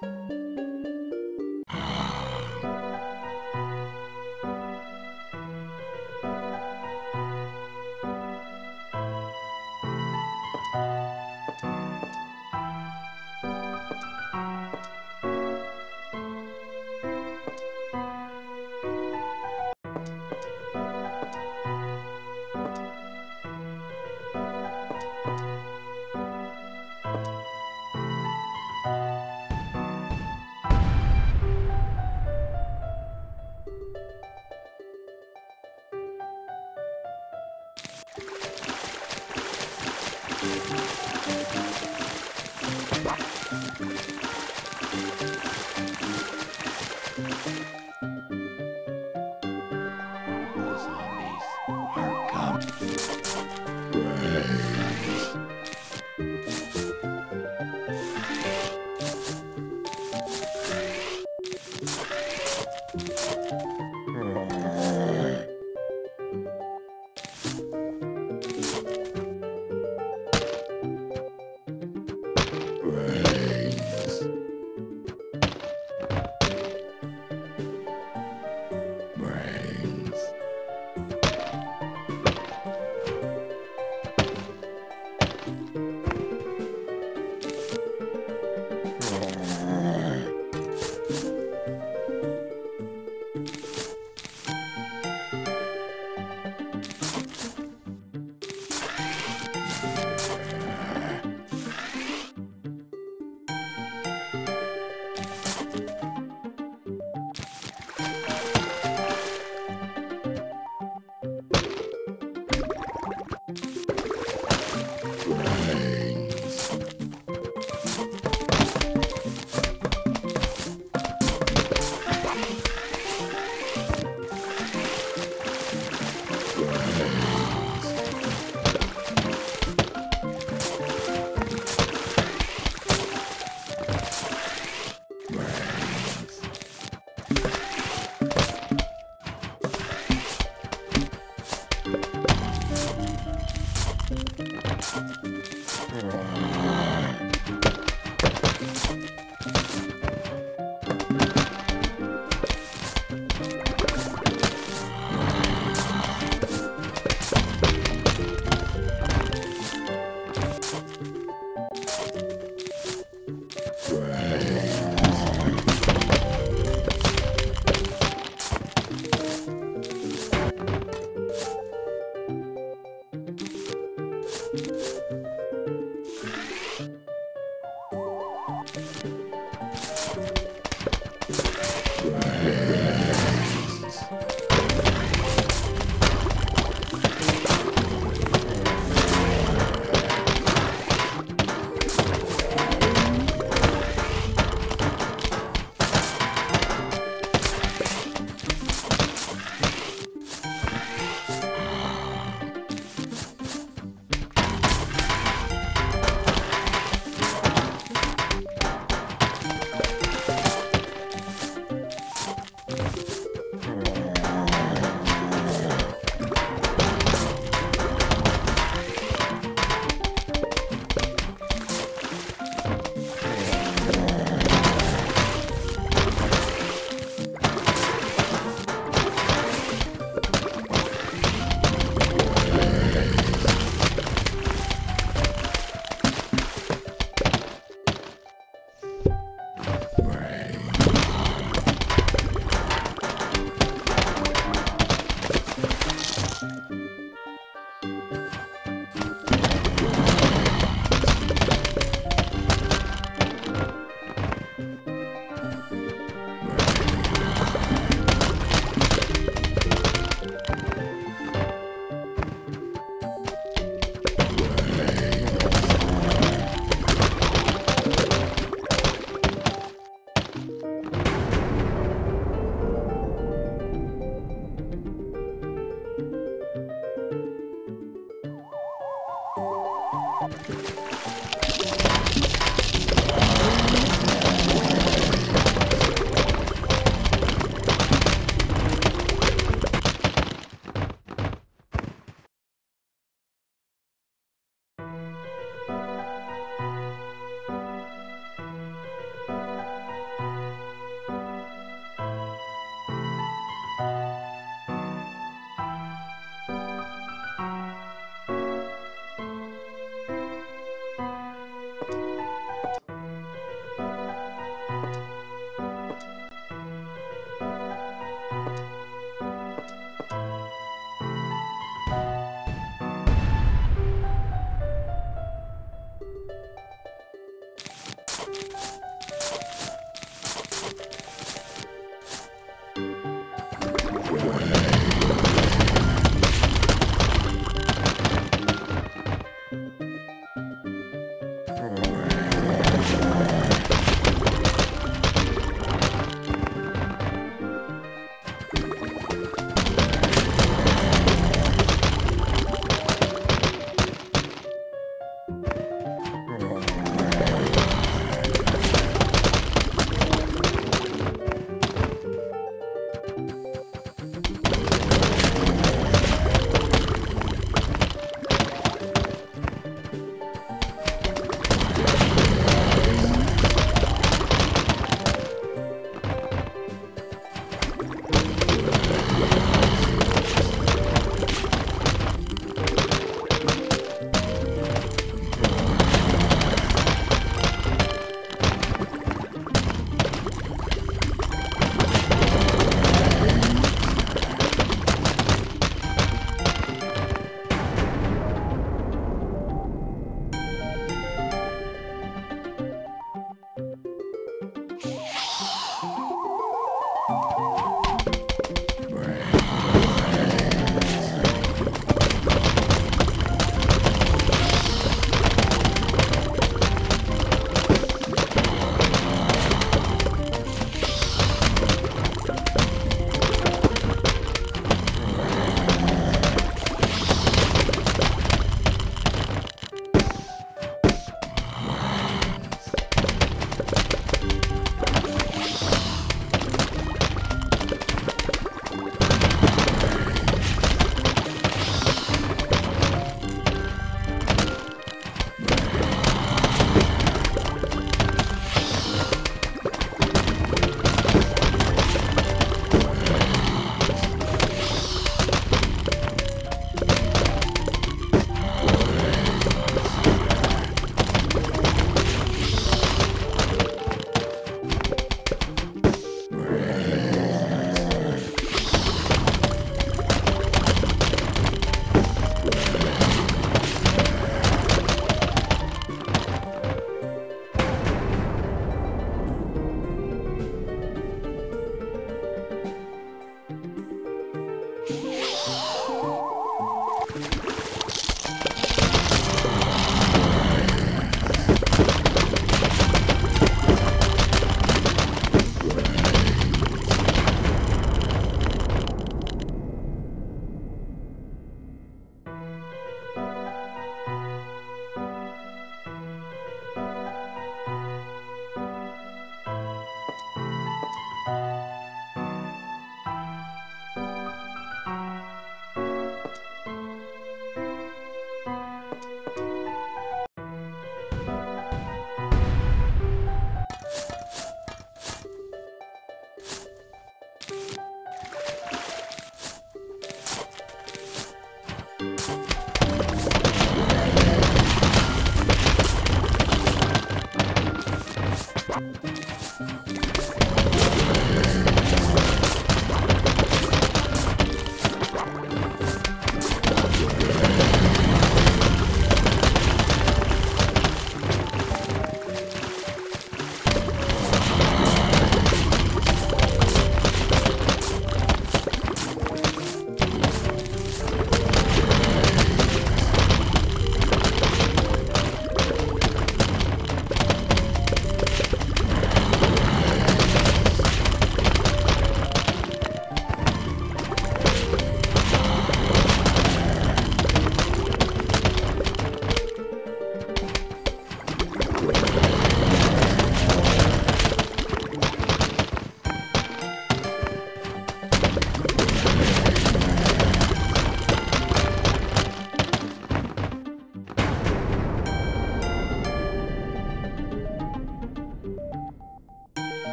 The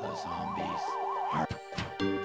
the zombies. are.